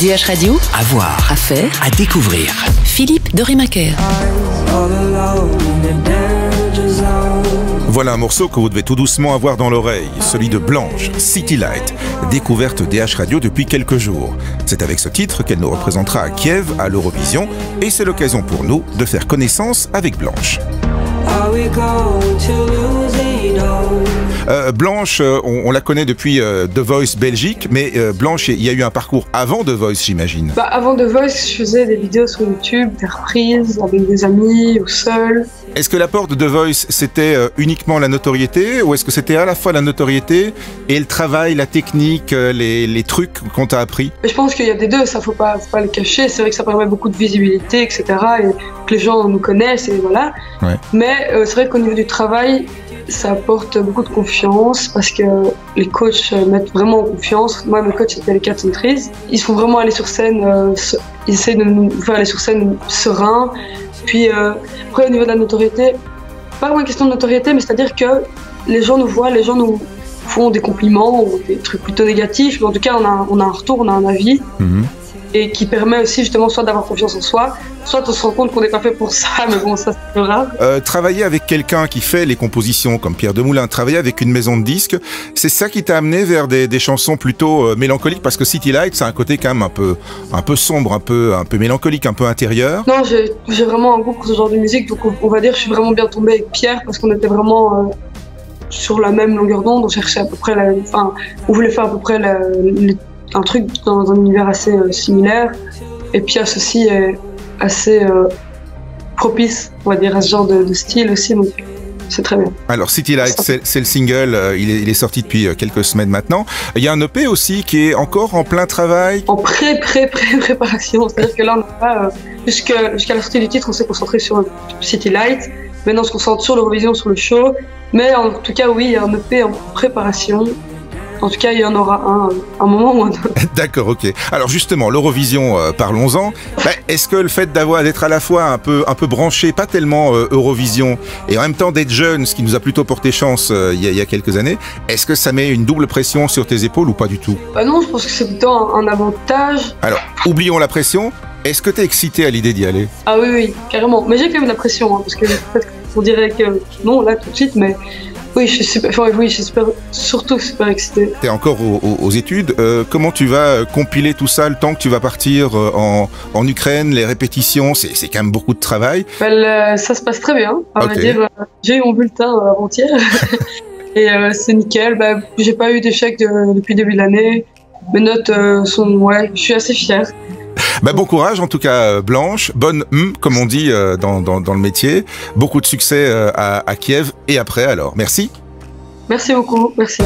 DH Radio, À voir, à faire, à découvrir. Philippe de Rémaquer. Voilà un morceau que vous devez tout doucement avoir dans l'oreille, celui de Blanche, City Light, découverte DH Radio depuis quelques jours. C'est avec ce titre qu'elle nous représentera à Kiev, à l'Eurovision, et c'est l'occasion pour nous de faire connaissance avec Blanche. Euh, Blanche, euh, on, on la connaît depuis euh, The Voice Belgique, mais euh, Blanche, il y a eu un parcours avant The Voice, j'imagine. Bah, avant The Voice, je faisais des vidéos sur YouTube, des reprises avec des amis ou seul. Est-ce que l'apport de The Voice, c'était uniquement la notoriété, ou est-ce que c'était à la fois la notoriété et le travail, la technique, les, les trucs qu'on t'a appris? Je pense qu'il y a des deux, ça faut pas, faut pas le cacher. C'est vrai que ça permet beaucoup de visibilité, etc. et que les gens nous connaissent et voilà. Ouais. Mais c'est vrai qu'au niveau du travail, ça apporte beaucoup de confiance parce que les coachs mettent vraiment en confiance. Moi, mes coachs c'était les Cats and Trees. Ils se font vraiment aller sur scène, euh, ils essayent de nous faire aller sur scène serein. Puis euh, après, au niveau de la notoriété, pas vraiment une question de notoriété, mais c'est-à-dire que les gens nous voient, les gens nous font des compliments ou des trucs plutôt négatifs, mais en tout cas, on a, a un retour, on a un avis Mhm. Et qui permet aussi justement soit d'avoir confiance en soi, soit on se rend compte qu'on n'est pas fait pour ça, mais bon, ça c'est plus grave. Euh, travailler avec quelqu'un qui fait les compositions comme Pierre Demoulin, travailler avec une maison de disques, c'est ça qui t'a amené vers des, des chansons plutôt euh, mélancoliques parce que City Light, c'est un côté quand même un peu, un peu sombre, un peu, un peu mélancolique, un peu intérieur. Non, j'ai vraiment un goût pour ce genre de musique, donc on, on va dire que je suis vraiment bien tombée avec Pierre parce qu'on était vraiment euh, sur la même longueur d'onde, on cherchait à peu près la, enfin, on voulait faire à peu près la- les- un truc dans un univers assez euh, similaire, et Pierre aussi est assez euh, propice, on va dire, à ce genre de, de style aussi, donc c'est très bien. Alors City Light, c'est le single, euh, il, est, il est sorti depuis quelques semaines maintenant. Il y a un EP aussi qui est encore en plein travail. en pré pré pré préparation c'est-à-dire que là on n'a pas euh, jusqu'à jusqu'à la sortie du titre on s'est concentré sur City Light maintenant on se concentre sur l'Eurovision sur le show mais en tout cas oui il y a un EP en préparation en tout cas il y en aura un un moment ou un autre D'accord, ok. Alors justement, l'Eurovision, euh, parlons-en. Bah, Est-ce que le fait d'avoir d'être à la fois un peu un peu branché, pas tellement euh, Eurovision, et en même temps d'être jeune, ce qui nous a plutôt porté chance euh, il y, a- il y a quelques années, est-ce que ça met une double pression sur tes épaules ou pas du tout? Bah non je pense que c'est plutôt un, un avantage Alors, oublions la pression. Est-ce que t'es excité à l'idée d'y aller? Ah oui oui carrément mais j'ai quand même de la pression hein, parce que peut-être qu'on dirait que non là tout de suite mais oui je suis super enfin, oui je suis super surtout super excitée T'es encore aux, études. euh, comment tu vas euh, compiler tout ça le temps que tu vas partir euh, en, en Ukraine, les répétitions C'est quand même beaucoup de travail. Bah, ça se passe très bien. J'ai eu mon bulletin avant-hier et euh, c'est nickel. Bah, j'ai pas eu d'échec de- depuis le début de l'année. Mes notes euh, sont, ouais, je suis assez fière. Bah, bon courage en tout cas euh, Blanche, bonne hum, comme on dit euh, dans, dans, dans le métier. Beaucoup de succès euh, à, à Kiev et après alors. Merci. Merci beaucoup, merci.